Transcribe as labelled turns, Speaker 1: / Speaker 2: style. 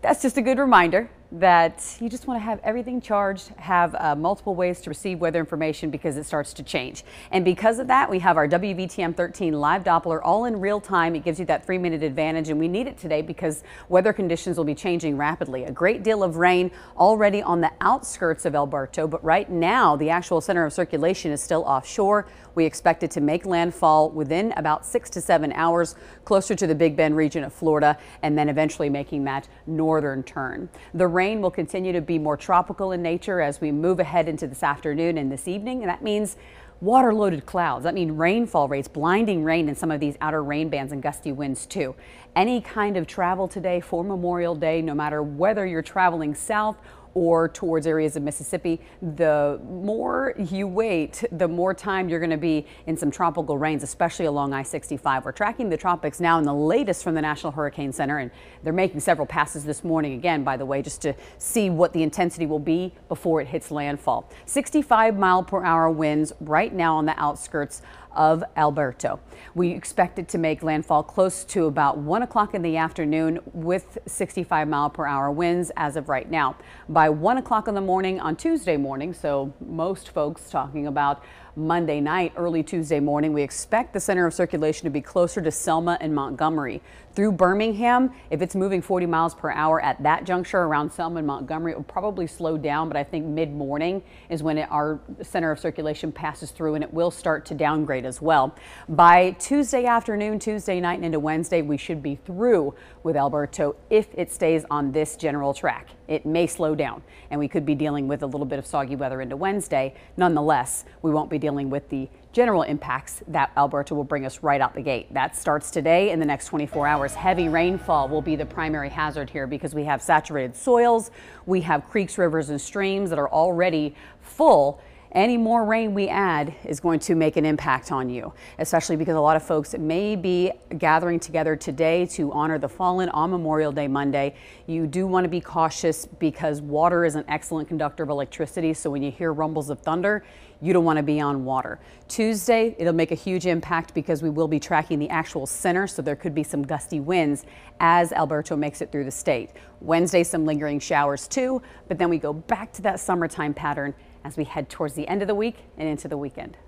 Speaker 1: That's just a good reminder that you just want to have everything charged, have uh, multiple ways to receive weather information because it starts to change. And because of that, we have our WVTM 13 live Doppler all in real time. It gives you that three minute advantage and we need it today because weather conditions will be changing rapidly. A great deal of rain already on the outskirts of Alberto, but right now the actual center of circulation is still offshore. We expect it to make landfall within about six to seven hours closer to the Big Bend region of Florida and then eventually making that northern turn. The rain will continue to be more tropical in nature as we move ahead into this afternoon and this evening. And that means water loaded clouds. That means rainfall rates, blinding rain in some of these outer rain bands and gusty winds too. Any kind of travel today for Memorial Day, no matter whether you're traveling south or towards areas of Mississippi, the more you wait, the more time you're going to be in some tropical rains, especially along I-65. We're tracking the tropics now in the latest from the National Hurricane Center, and they're making several passes this morning again, by the way, just to see what the intensity will be before it hits landfall. 65 mile per hour winds right now on the outskirts of Alberto. We expect it to make landfall close to about 1 o'clock in the afternoon with 65 mile per hour winds as of right now. By 1 o'clock in the morning on Tuesday morning, so most folks talking about Monday night, early Tuesday morning. We expect the center of circulation to be closer to Selma and Montgomery. Through Birmingham, if it's moving 40 miles per hour at that juncture around Selma and Montgomery, it will probably slow down, but I think mid-morning is when it, our center of circulation passes through and it will start to downgrade as well. By Tuesday afternoon, Tuesday night and into Wednesday, we should be through with Alberto if it stays on this general track. It may slow down and we could be dealing with a little bit of soggy weather into Wednesday. Nonetheless, we won't be dealing with the general impacts that Alberto will bring us right out the gate. That starts today in the next 24 hours. Heavy rainfall will be the primary hazard here because we have saturated soils, we have creeks, rivers, and streams that are already full any more rain we add is going to make an impact on you, especially because a lot of folks may be gathering together today to honor the fallen on Memorial Day Monday. You do want to be cautious because water is an excellent conductor of electricity. So when you hear rumbles of thunder, you don't want to be on water. Tuesday, it'll make a huge impact because we will be tracking the actual center, so there could be some gusty winds as Alberto makes it through the state. Wednesday, some lingering showers too, but then we go back to that summertime pattern as we head towards the end of the week and into the weekend.